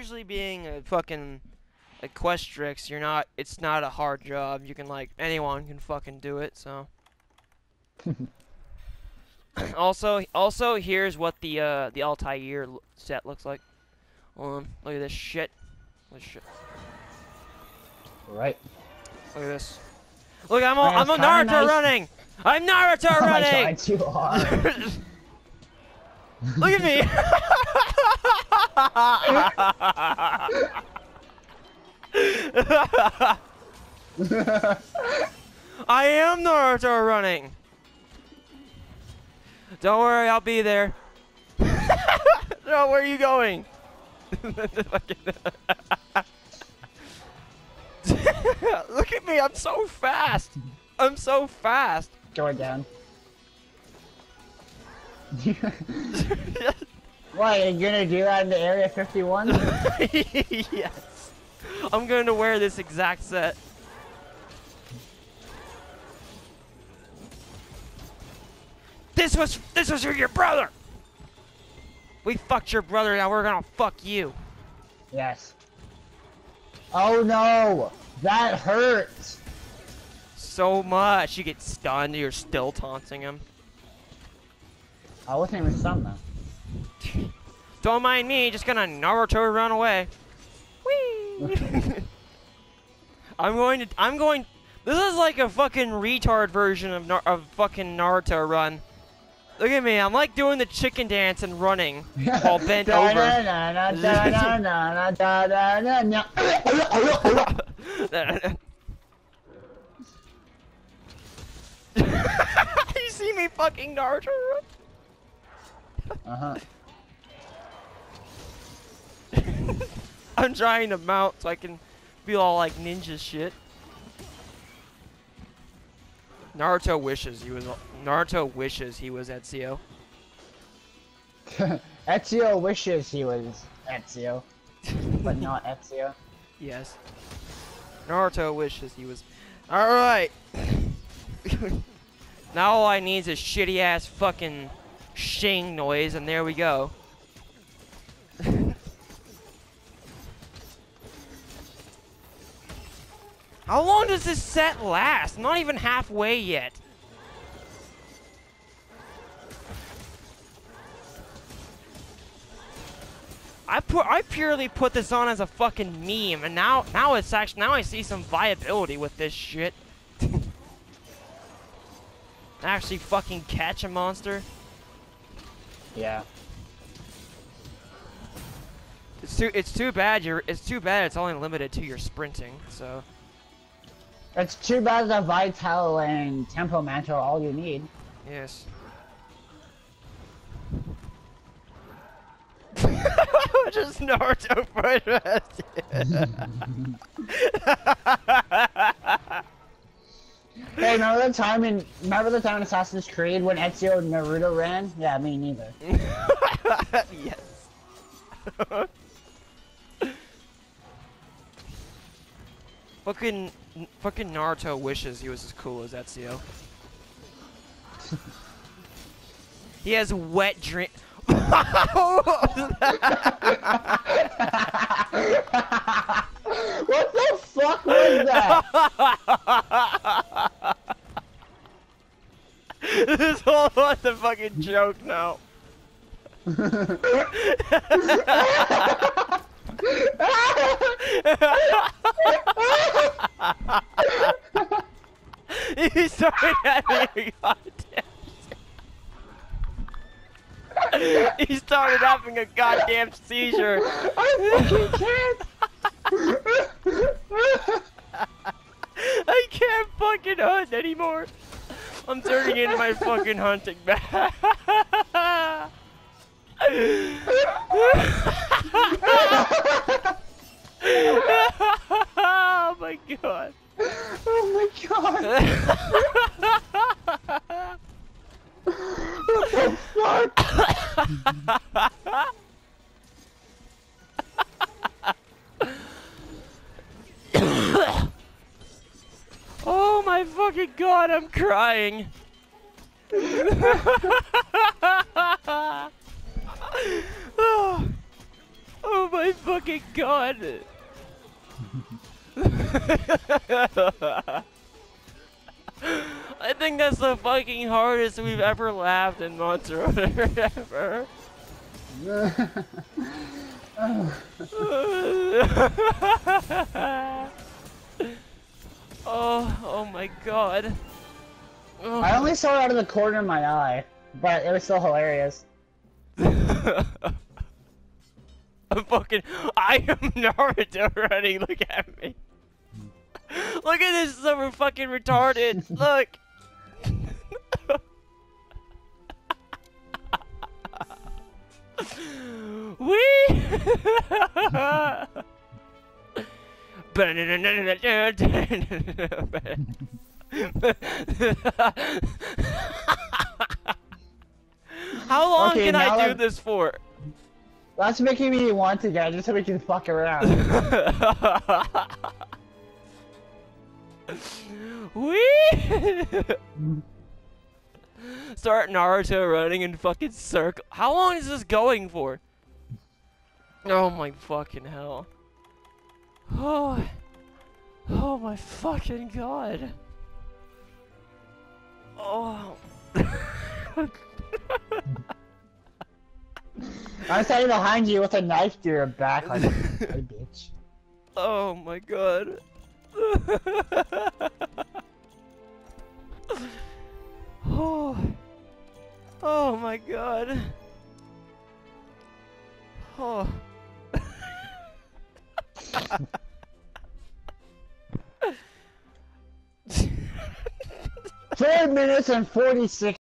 usually being a fucking Equestrix, you're not. It's not a hard job. You can like anyone can fucking do it. So. also, also here's what the uh the Altair set looks like. Hold on, look at this shit. This shit. Right. Look at this. Look, I'm a, Man, I'm a Naruto nice. running. I'm Naruto Oh running. god. Look at me. I am Naruto running. Don't worry, I'll be there. no, where are you going? Look at me, I'm so fast. I'm so fast. Going down. What, are you gonna do that in the Area 51? yes. I'm going to wear this exact set. This was this was for your brother. We fucked your brother, now we're gonna fuck you. yes. Oh no! That hurts! So much. You get stunned, you're still taunting him. I wasn't even stunned though. Don't mind me, just gonna Naruto run away. Whee! I'm going to I'm going This is like a fucking retard version of Nar of fucking Naruto run. Look at me, I'm like doing the chicken dance and running while bent over. you see me fucking Naruto run? Uh-huh. I'm trying to mount so I can feel all like ninja shit. Naruto wishes he was Naruto wishes he was Ezio. Ezio wishes he was Ezio, but not Ezio. Yes. Naruto wishes he was. Alright. now all I need is a shitty ass fucking shing noise, and there we go. How long does this set last? Not even halfway yet. I put I purely put this on as a fucking meme, and now now it's actually now I see some viability with this shit. actually fucking catch a monster. Yeah. It's too it's too bad you're it's too bad it's only limited to your sprinting. So It's too bad that Vital and Tempo Mantle are all you need. yes. Just Naruto protest. Hey, remember the time in remember the time in Assassin's Creed when Ezio and Naruto ran? Yeah, me neither. yes. fucking fucking Naruto wishes he was as cool as Ezio. he has wet dream. what the fuck was that? this whole what's a fucking joke now. He started having a goddamn. he started having a goddamn seizure. I fucking can't. I can't fucking hunt anymore. I'm turning in my fucking hunting bag. oh my god. Oh my god! What the fuck? oh my fucking god, I'm crying. oh, oh my fucking god! I think that's the fucking hardest we've ever laughed in Monster Hunter ever. oh, oh my god. Oh. I only saw it out of the corner of my eye, but it was still hilarious. I'm fucking. I am Naruto running. Look at me. Look at this. So fucking retarded. Look. How long Okay, can I do that- this for? That's making me want to get just so we can fuck around. Wee! Start Naruto running in fucking circle. How long is this going for? Oh my fucking hell. Oh. Oh my fucking god. Oh. I'm standing behind you with a knife to your back like, hey bitch. Oh my god. oh. Oh my god. Oh. Minutes and 46